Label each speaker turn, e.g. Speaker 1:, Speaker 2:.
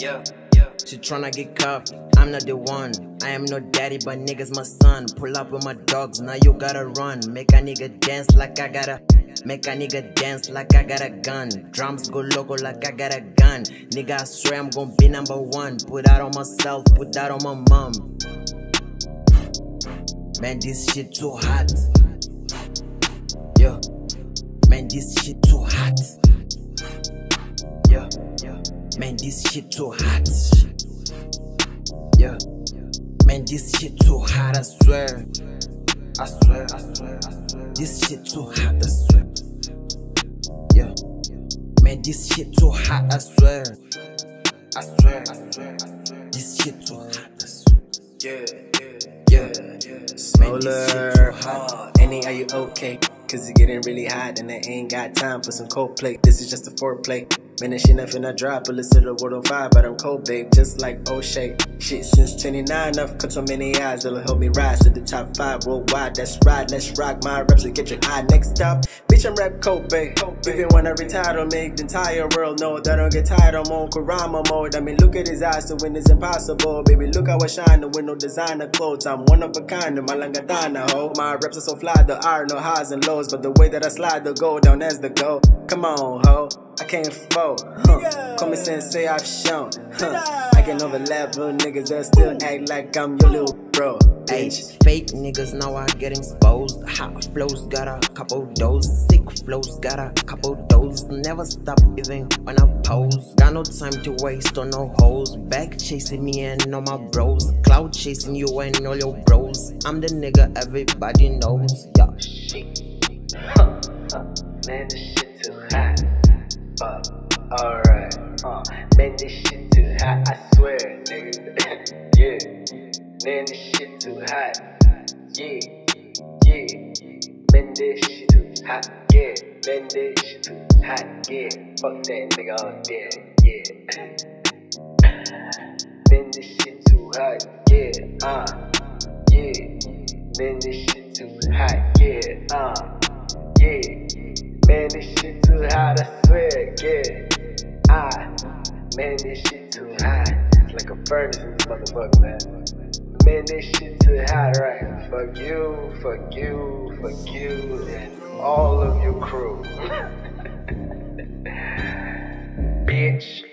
Speaker 1: yeah. She tryna get cuffed, I'm not the one. I am no daddy, but niggas my son. Pull up with my dogs, now you gotta run. Make a nigga dance like I gotta. Make a nigga dance like I got a gun. Drums go loco like I got a gun. Nigga, I swear I'm gonna be number one. Put that on myself, put that on my mom. Man, this shit too hot. Yeah. Man, this shit too hot. Yeah. Man, this shit too hot. Yeah. Man, this shit too hot, I swear. I swear, I swear, I swear. This shit too hot, I swear. Yeah. Man, this shit too hot, I swear. I swear, I swear, I swear. This shit too hot, I swear. Yeah, yeah, yeah,
Speaker 2: hot. Annie, are you okay? Cause it's getting really hot and I ain't got time for some cold play. This is just a foreplay. Man, that shit nothing I drop, but sit a world on fire, but I'm cold, babe, just like O'Shea. Shit, since 29, I've cut so many eyes that'll help me rise to the top five worldwide. That's right, let's rock my reps and get your eye. Next stop, bitch, I'm Kobe. Even when I retire, I'll make the entire world know that I don't get tired, I'm on Kurama mode. I mean, look at his eyes, to win is impossible. Baby, look how I shine, with no designer clothes. I'm one of a kind, my langadana, ho. My reps are so fly, there are no highs and lows, but the way that I slide, the go down as the go. Come on, ho. I can't fold. Huh. Call me sensei, I've shown. Huh. I can overlap little niggas that still act like I'm your little bro.
Speaker 1: Hey, fake niggas now I get exposed. Hot flows got a couple dose. Sick flows got a couple dose. Never stop even when I pose. Got no time to waste on no hoes. Back chasing me and all my bros. Cloud chasing you and all your bros. I'm the nigga everybody knows. Yeah. Shit.
Speaker 2: Man, this shit too hot. Uh, alright. Uh, man, this shit too hot. I swear, nigga. yeah. Man, this shit too hot. Yeah. Yeah. Man, this shit too hot. Yeah. Man, this shit too hot. Yeah. Fuck that nigga all day. Yeah. Man, this shit too hot. Yeah. Uh. Yeah. Man, this shit too hot. Yeah. Uh. Yeah. Man, this shit too hot, I swear, yeah. Ah, man, this shit too hot. It's like a furnace in this motherfucker, man. Man, this shit too hot, right? Fuck you, fuck you, fuck you, and all of your crew. Bitch.